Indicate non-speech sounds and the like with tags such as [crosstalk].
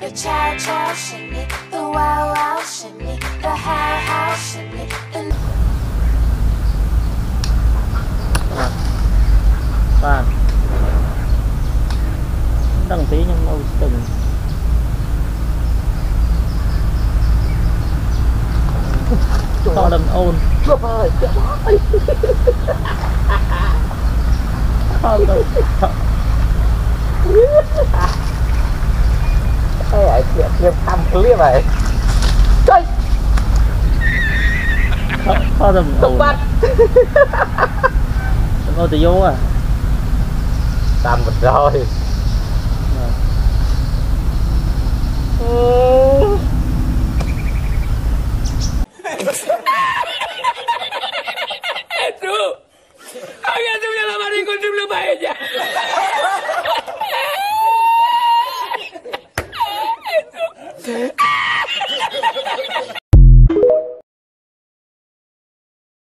the cha cha shimmy, the wow wow shimmy, the how how shimmy, đăng ký nhưng đâu từng to đầm ôn. Trời ơi. [laughs] Trời ơi ยังทำเคลียร์ไปเฮ้ยเขาจะตกบัตรเขาจะโย่อะตามหมดเลยอืม Tú habías subido la mano y con para ella. Thursday